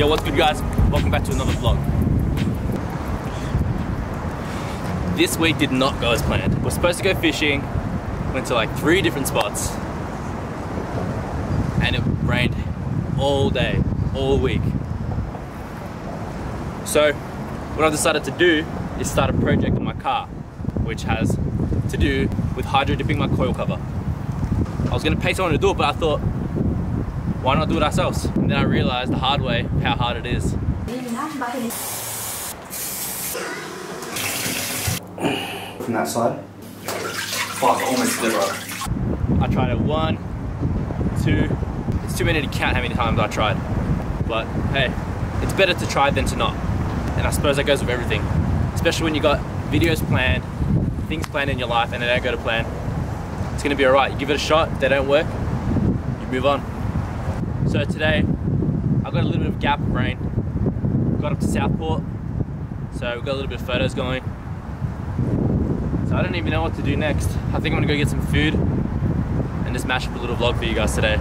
Yo, what's good guys? Welcome back to another vlog. This week did not go as planned. We're supposed to go fishing, went to like three different spots, and it rained all day, all week. So, what I've decided to do is start a project on my car, which has to do with hydro dipping my coil cover. I was gonna pay someone to do it, but I thought, why not do it ourselves? And then I realized the hard way how hard it is. From that side. Fuck, almost did I tried it one, two, it's too many to count how many times I tried. But hey, it's better to try than to not. And I suppose that goes with everything. Especially when you got videos planned, things planned in your life and they don't go to plan. It's gonna be alright. You give it a shot, if they don't work, you move on. So today, I've got a little bit of gap of rain. Got up to Southport, so we've got a little bit of photos going. So I don't even know what to do next. I think I'm gonna go get some food and just mash up a little vlog for you guys today.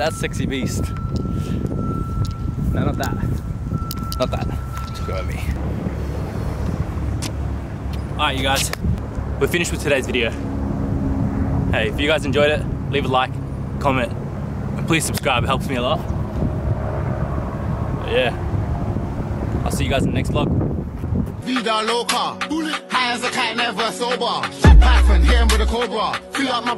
That's sexy beast. No, not that. Not that. Just go at me. Alright, you guys. We're finished with today's video. Hey, if you guys enjoyed it, leave a like, comment, and please subscribe. It helps me a lot. But yeah. I'll see you guys in the next vlog. Vida loca, high as a cat, never sober. Python, hit him with a cobra. Fill up my